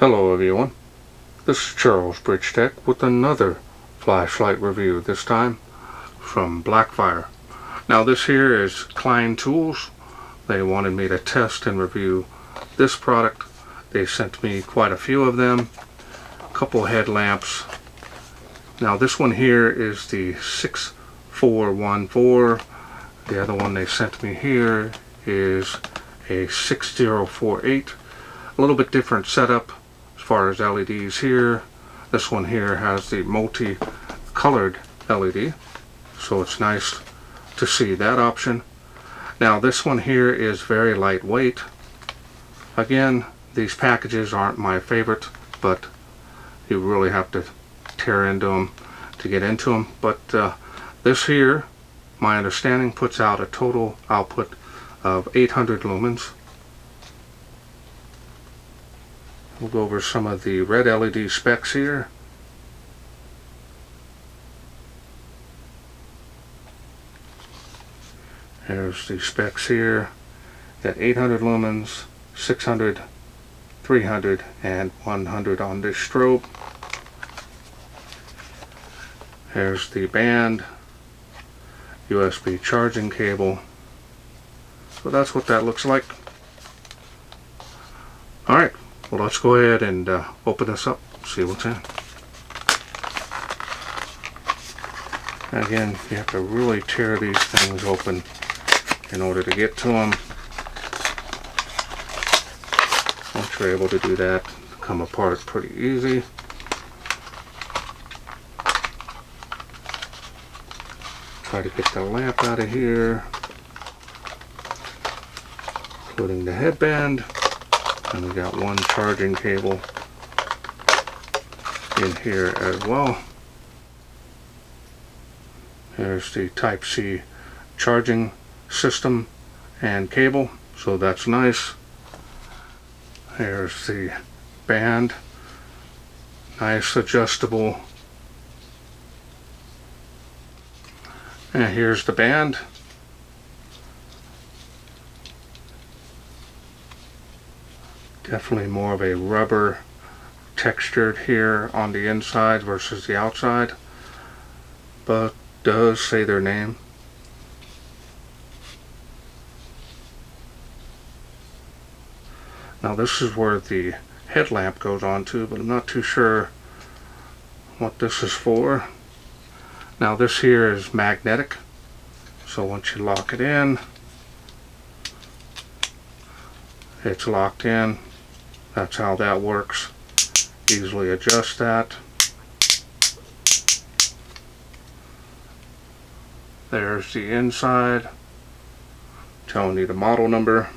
Hello everyone, this is Charles BridgTec with another flashlight review, this time from Blackfire. Now this here is Klein Tools. They wanted me to test and review this product. They sent me quite a few of them, a couple headlamps. Now this one here is the 6414. The other one they sent me here is a 6048. A little bit different setup far as LEDs here. This one here has the multi-colored LED, so it's nice to see that option. Now this one here is very lightweight. Again, these packages aren't my favorite, but you really have to tear into them to get into them. But uh, this here, my understanding, puts out a total output of 800 lumens. We'll go over some of the red LED specs here. There's the specs here. Got 800 lumens, 600, 300, and 100 on this strobe. There's the band, USB charging cable. So that's what that looks like. Well, let's go ahead and uh, open this up, see what's in. Again, you have to really tear these things open in order to get to them. Once you're able to do that, come apart pretty easy. Try to get the lamp out of here, including the headband. And we got one charging cable in here as well. There's the Type-C charging system and cable, so that's nice. There's the band, nice adjustable. And here's the band. Definitely more of a rubber textured here on the inside versus the outside. But does say their name. Now this is where the headlamp goes on to, but I'm not too sure what this is for. Now this here is magnetic, so once you lock it in, it's locked in that's how that works. Easily adjust that. There's the inside. Telling you the model number.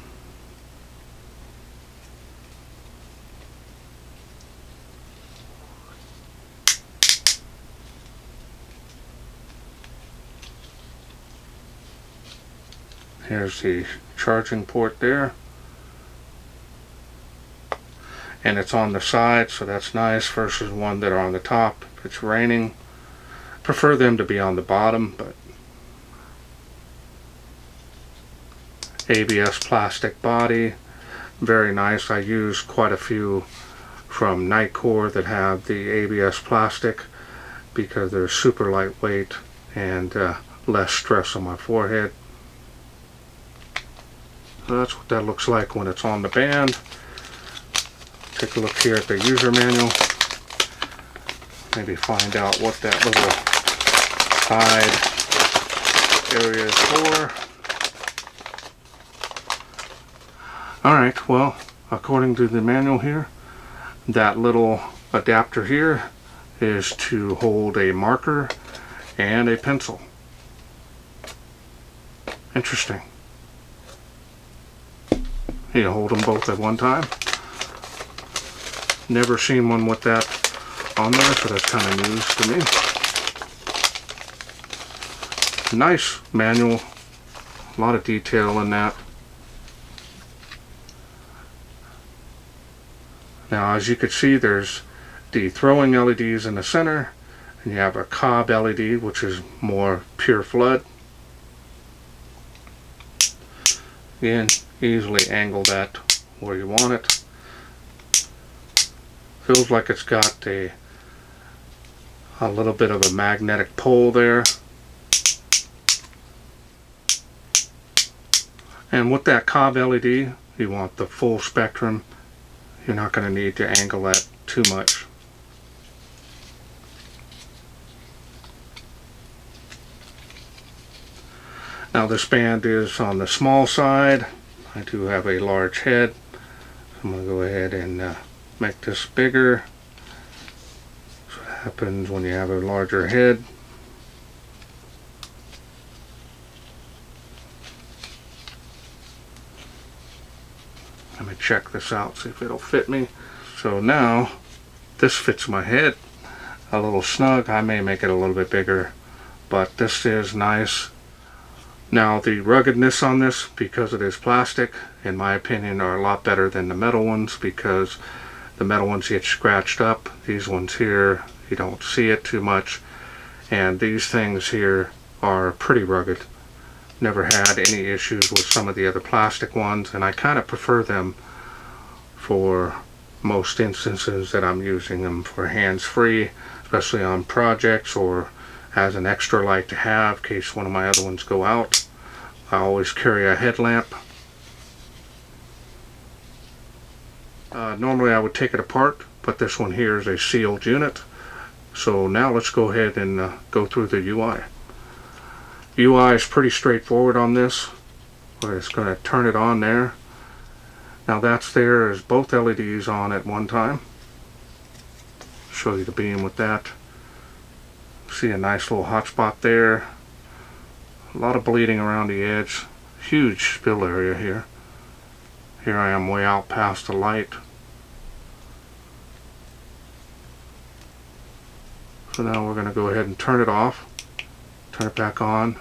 Here's the charging port there. And it's on the side so that's nice versus one that are on the top. If it's raining prefer them to be on the bottom but ABS plastic body very nice. I use quite a few from Nitecore that have the ABS plastic because they're super lightweight and uh, less stress on my forehead. So that's what that looks like when it's on the band take a look here at the user manual. Maybe find out what that little side area is for. Alright, well, according to the manual here, that little adapter here is to hold a marker and a pencil. Interesting. You hold them both at one time. Never seen one with that on there, so that's kind of news to me. Nice manual. A lot of detail in that. Now, as you can see, there's the throwing LEDs in the center, and you have a COB LED, which is more pure flood. Again, easily angle that where you want it. Feels like it's got a a little bit of a magnetic pole there. And with that COB LED you want the full spectrum. You're not going to need to angle that too much. Now this band is on the small side. I do have a large head. I'm going to go ahead and uh, make this bigger. That's what happens when you have a larger head. Let me check this out, see if it'll fit me. So now, this fits my head a little snug. I may make it a little bit bigger, but this is nice. Now the ruggedness on this, because it is plastic, in my opinion, are a lot better than the metal ones because the metal ones get scratched up. These ones here, you don't see it too much. And these things here are pretty rugged. Never had any issues with some of the other plastic ones, and I kind of prefer them for most instances that I'm using them for hands-free, especially on projects or as an extra light to have in case one of my other ones go out. I always carry a headlamp. Uh, normally I would take it apart, but this one here is a sealed unit. So now let's go ahead and uh, go through the UI. UI is pretty straightforward on this. Just going to turn it on there. Now that's there is both LEDs on at one time. Show you the beam with that. See a nice little hot spot there. A lot of bleeding around the edge. Huge spill area here. Here I am way out past the light. So now we're going to go ahead and turn it off. Turn it back on.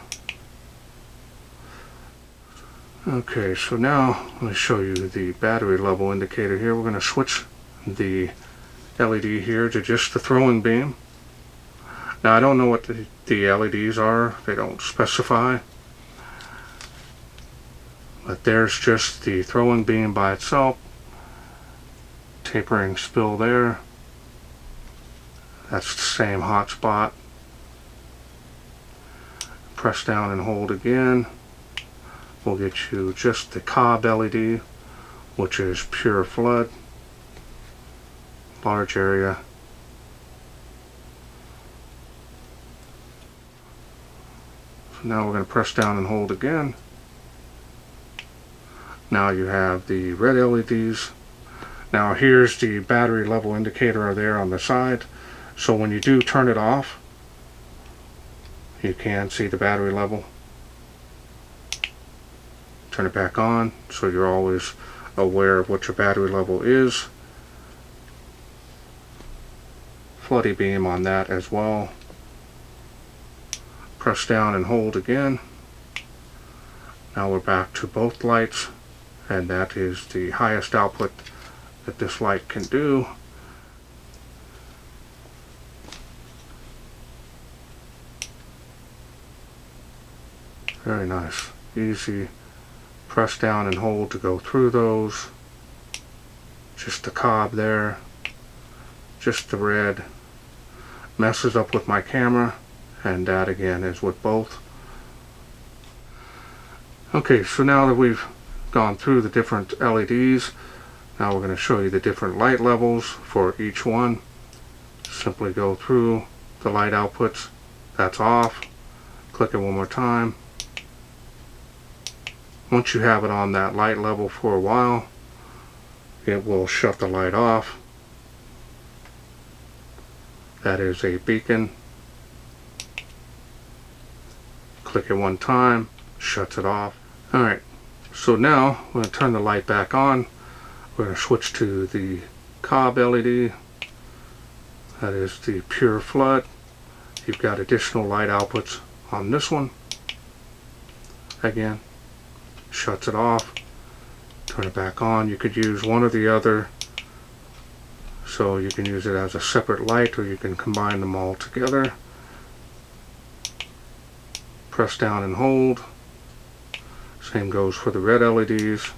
Okay, so now let me show you the battery level indicator here. We're going to switch the LED here to just the throwing beam. Now I don't know what the, the LEDs are, they don't specify. But there's just the throwing beam by itself. Tapering spill there. That's the same hot spot. Press down and hold again. We'll get you just the COB LED, which is pure flood. Large area now we're going to press down and hold again. Now you have the red LEDs. Now here's the battery level indicator there on the side. So when you do turn it off, you can see the battery level. Turn it back on so you're always aware of what your battery level is. Floody beam on that as well press down and hold again now we're back to both lights and that is the highest output that this light can do. Very nice. Easy. Press down and hold to go through those. Just the COB there. Just the red. Messes up with my camera and that again is with both. Okay, so now that we've gone through the different LEDs, now we're going to show you the different light levels for each one. Simply go through the light outputs. That's off. Click it one more time. Once you have it on that light level for a while, it will shut the light off. That is a beacon click it one time shuts it off alright so now we're going to turn the light back on. We're going to switch to the COB LED that is the pure flood. You've got additional light outputs on this one. Again shuts it off. Turn it back on. You could use one or the other. So you can use it as a separate light or you can combine them all together. Press down and hold same goes for the red LEDs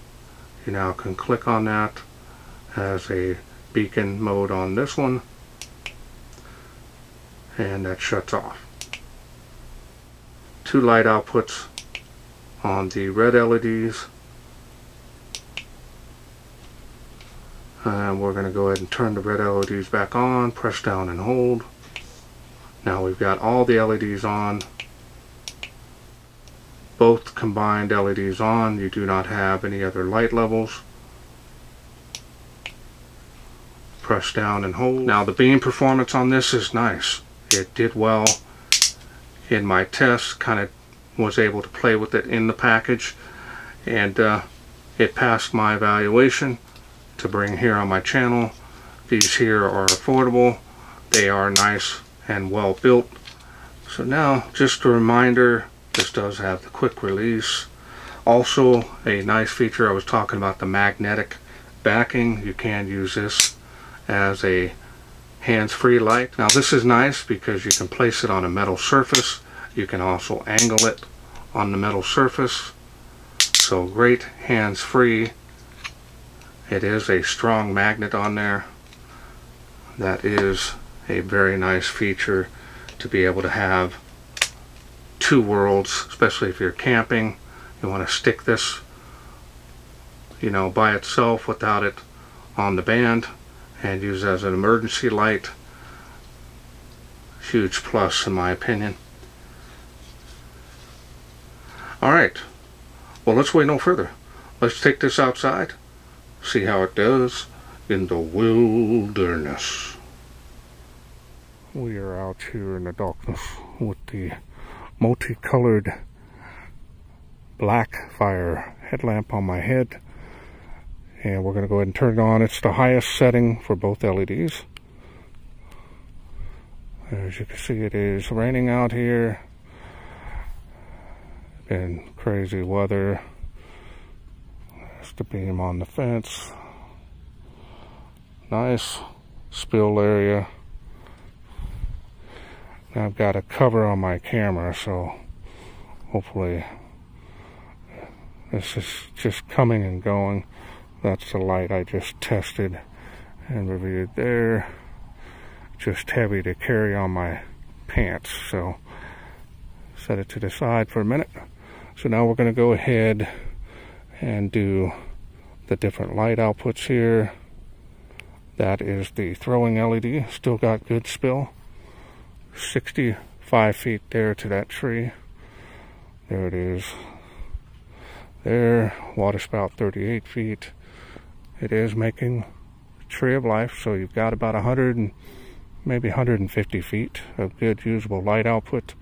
you now can click on that as a beacon mode on this one and that shuts off. Two light outputs on the red LEDs and we're going to go ahead and turn the red LEDs back on, press down and hold. Now we've got all the LEDs on, both combined LEDs on, you do not have any other light levels. Press down and hold. Now the beam performance on this is nice. It did well in my tests, kind of was able to play with it in the package and uh, it passed my evaluation to bring here on my channel. These here are affordable. They are nice and well built. So now just a reminder, this does have the quick release. Also a nice feature, I was talking about the magnetic backing. You can use this as a hands-free light. Now this is nice because you can place it on a metal surface. You can also angle it on the metal surface. So great hands-free. It is a strong magnet on there. That is a very nice feature to be able to have two worlds, especially if you're camping. You want to stick this, you know, by itself without it on the band and use as an emergency light. Huge plus in my opinion. Alright, well let's wait no further. Let's take this outside, see how it does in the wilderness. We are out here in the darkness with the multicolored Blackfire headlamp on my head and we're going to go ahead and turn it on. It's the highest setting for both LEDs. As you can see, it is raining out here. Been crazy weather. There's the beam on the fence. Nice spill area. I've got a cover on my camera, so hopefully this is just coming and going. That's the light I just tested and reviewed there. Just heavy to carry on my pants, so set it to the side for a minute. So now we're going to go ahead and do the different light outputs here. That is the throwing LED, still got good spill. 65 feet there to that tree. There it is. There, water spout 38 feet it is making tree of life so you've got about 100 and maybe 150 feet of good usable light output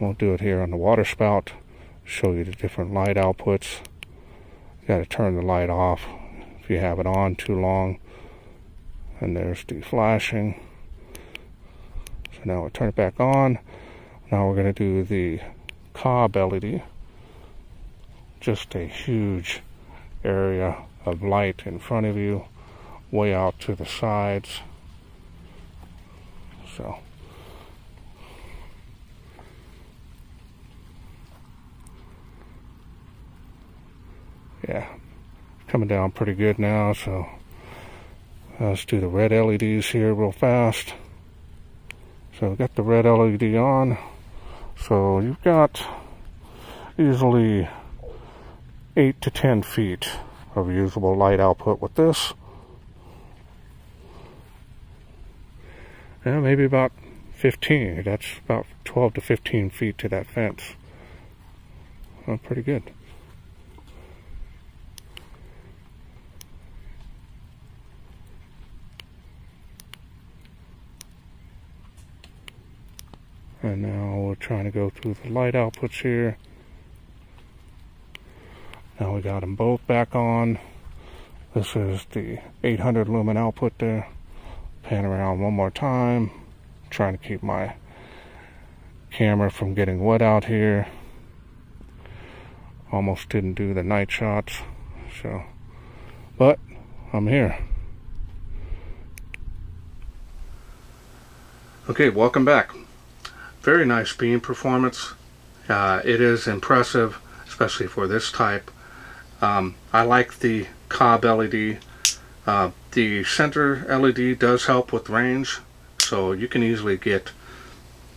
we'll do it here on the water spout show you the different light outputs you got to turn the light off if you have it on too long and there's the flashing so now we turn it back on now we're going to do the COB LED just a huge area of light in front of you, way out to the sides. So, yeah, coming down pretty good now. So, let's do the red LEDs here real fast. So, we've got the red LED on. So, you've got easily 8 to 10 feet of usable light output with this. And maybe about 15. That's about 12 to 15 feet to that fence. Well, pretty good. And now we're trying to go through the light outputs here. Now we got them both back on. This is the 800 lumen output there. Pan around one more time. Trying to keep my camera from getting wet out here. Almost didn't do the night shots. So, but I'm here. Okay, welcome back. Very nice beam performance. Uh, it is impressive, especially for this type Um, I like the COB LED. Uh, the center LED does help with range, so you can easily get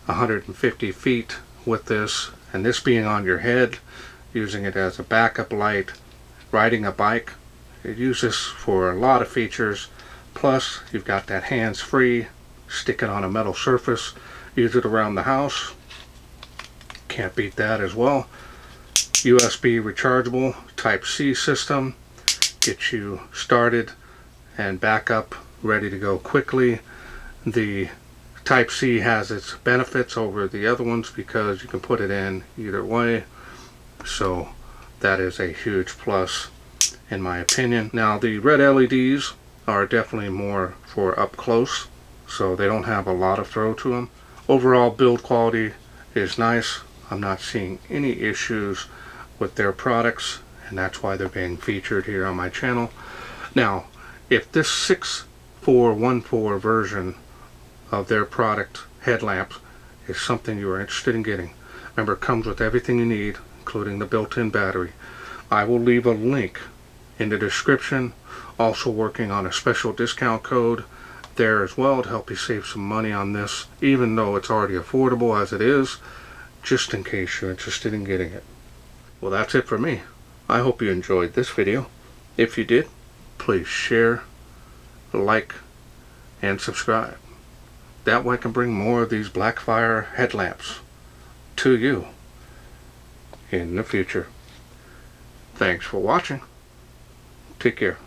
150 feet with this, and this being on your head, using it as a backup light, riding a bike. It uses for a lot of features. Plus, you've got that hands-free, stick it on a metal surface, use it around the house. Can't beat that as well. USB rechargeable Type-C system. Get you started and back up, ready to go quickly. The Type-C has its benefits over the other ones because you can put it in either way. So that is a huge plus in my opinion. Now the red LEDs are definitely more for up close so they don't have a lot of throw to them. Overall build quality is nice. I'm not seeing any issues with their products and that's why they're being featured here on my channel. Now if this 6414 version of their product headlamps is something you are interested in getting, remember it comes with everything you need including the built-in battery. I will leave a link in the description. Also working on a special discount code there as well to help you save some money on this even though it's already affordable as it is just in case you're interested in getting it. Well that's it for me. I hope you enjoyed this video. If you did, please share, like, and subscribe. That way I can bring more of these Blackfire headlamps to you in the future. Thanks for watching. Take care.